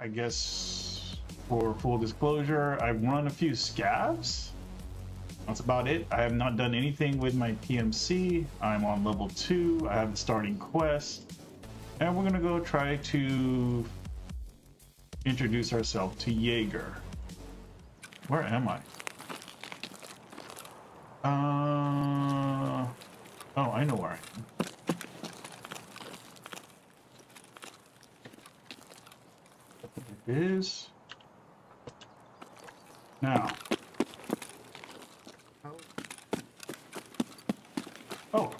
I guess for full disclosure, I've run a few scavs. That's about it. I have not done anything with my PMC. I'm on level two. I have the starting quest. And we're gonna go try to introduce ourselves to Jaeger. Where am I? Uh, oh, I know where I am. Is. Now. Oh.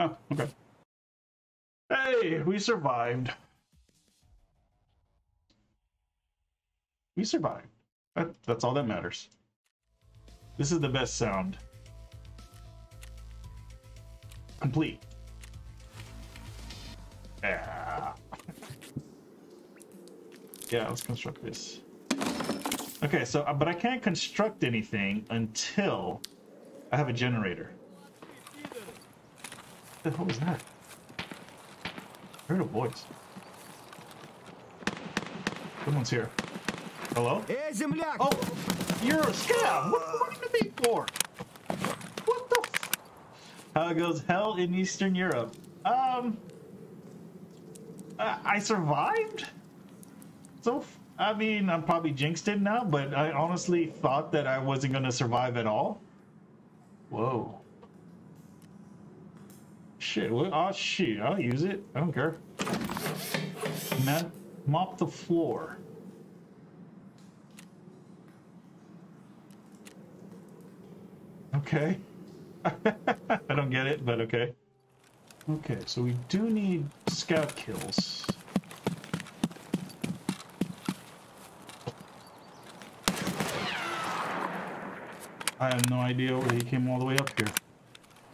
Oh, okay. Hey, we survived. We survived. That, that's all that matters. This is the best sound. Complete. Yeah. yeah, let's construct this. Okay, so, uh, but I can't construct anything until I have a generator. What the hell is that? I heard a voice. Someone's here. Hello? Hey! Oh, you're a scav! What, what are you looking for? How goes hell in Eastern Europe? Um... I, I survived? So, I mean, I'm probably jinxed it now, but I honestly thought that I wasn't gonna survive at all. Whoa. Shit, what? Oh, shit, I'll use it. I don't care. Man, mop the floor. Okay. I don't get it, but okay. Okay, so we do need scout kills. I have no idea where he came all the way up here.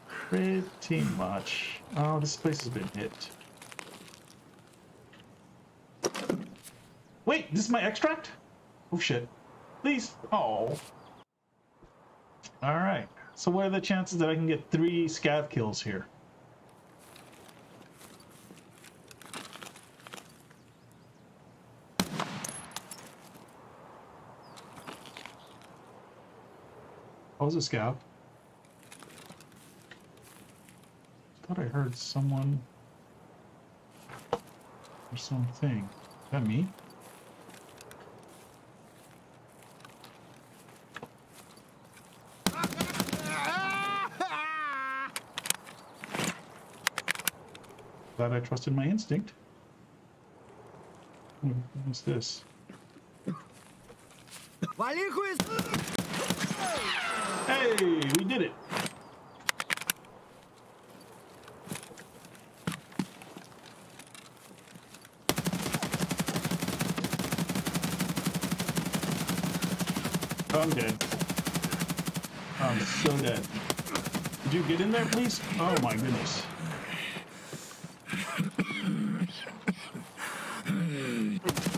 Pretty much. Oh, this place has been hit. Wait, this is my extract? Oh shit. Please. Oh. Alright. So what are the chances that I can get three scav kills here? Oh, was a scav. thought I heard someone or something. Is that me? Glad I trusted my instinct. What's this? Hey, we did it. I'm dead. I'm so dead. Did you get in there, please? Oh my goodness.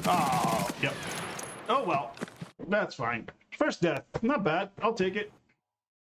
Oh, yep. Oh well. That's fine. First death. Not bad. I'll take it.